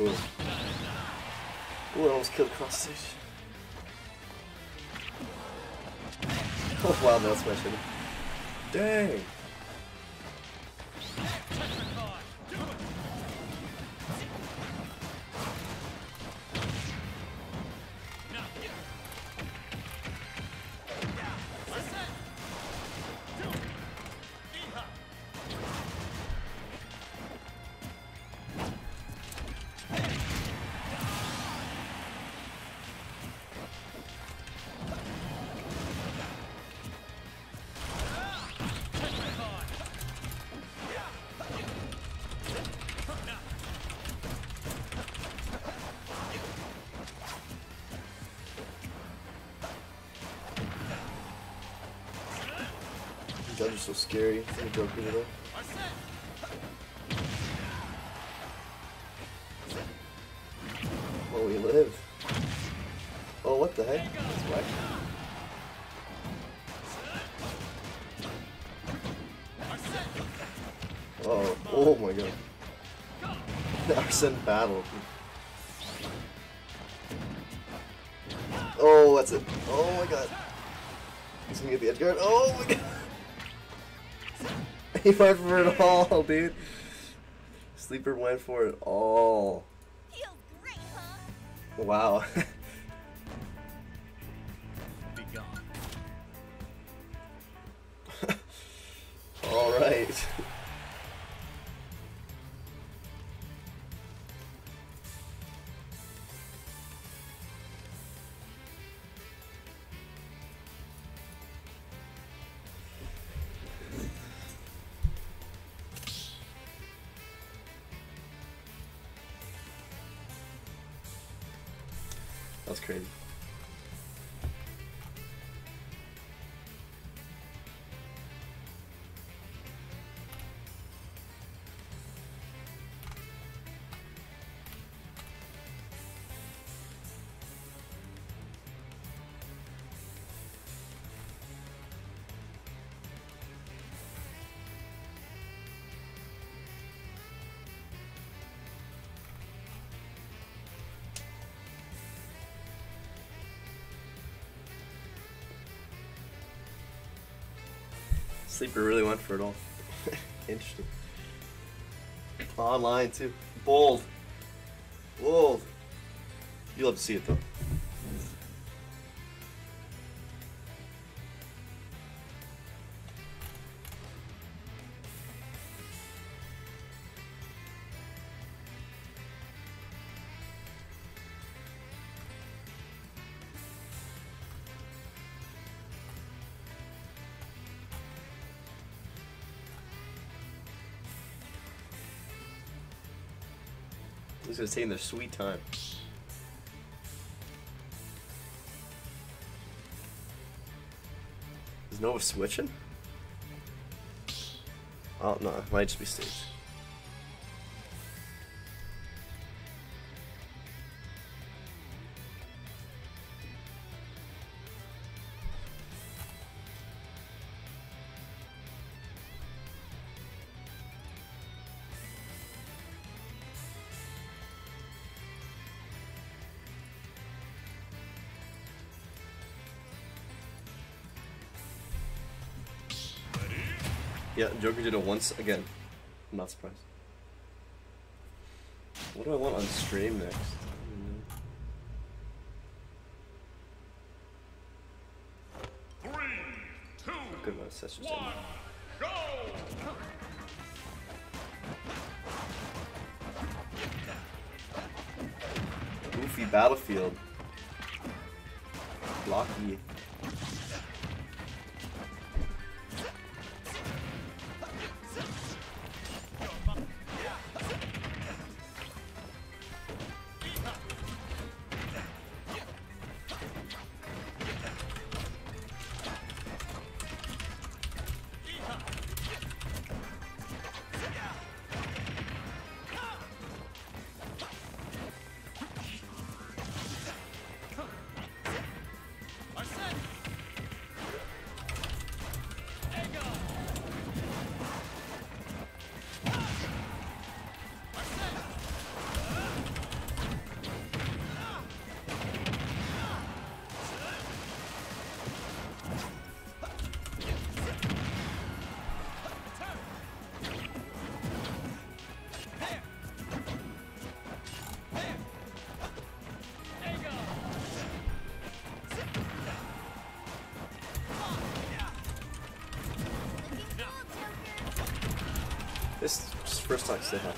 Ooh. Ooh, I almost killed cross stage. Oh wow, that's my. Dang! Judge is so scary. It's gonna joke me though. Oh, we live. Oh, what the heck? That's whack. Oh, oh my god. Arsene battle. Oh, that's it. Oh my god. He's gonna get the edge guard. Oh my god. He went for it all, dude. Sleeper went for it all. Great, huh? Wow. All right. That's crazy. Sleeper really went for it all. Interesting. Online too. Bold. Bold. You'll have to see it though. These guys taking their sweet time. Is Nova switching? Oh no, it might just be staged. Yeah, Joker did it once again. I'm not surprised. What do I want on stream next? Three, two, Good one, Sessions. one, go! Goofy Battlefield. Blocky. This just first stock still have.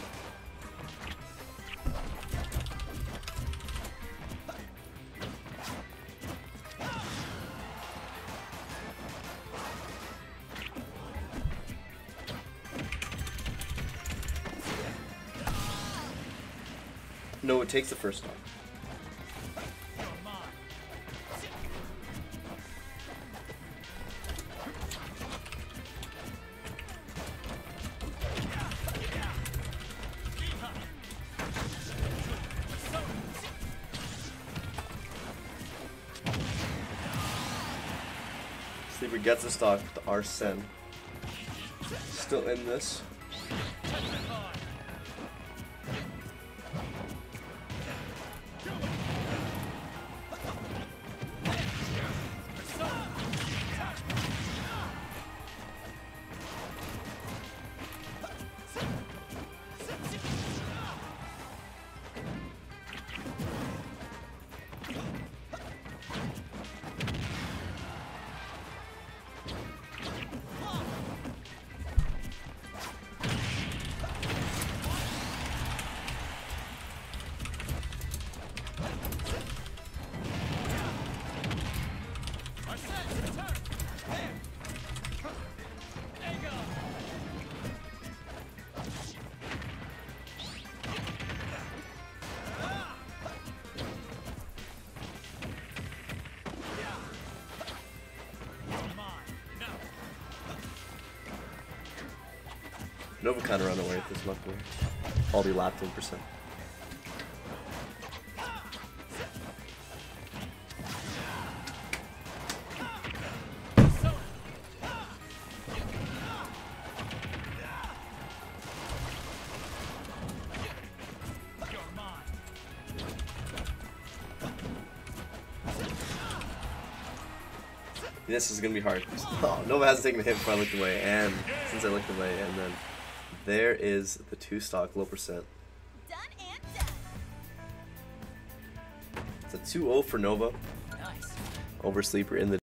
No, it takes the first stock. Sleeper get the stock with the Arsene. Still in this. Nova kind of run away with this luckily. All the lapped in percent. This is gonna be hard. Oh, Nova hasn't taken a hit before I looked away, and since I looked away, and then there is the two stock low percent. Done and done. It's a 2-0 for Nova Nice. over Sleeper in the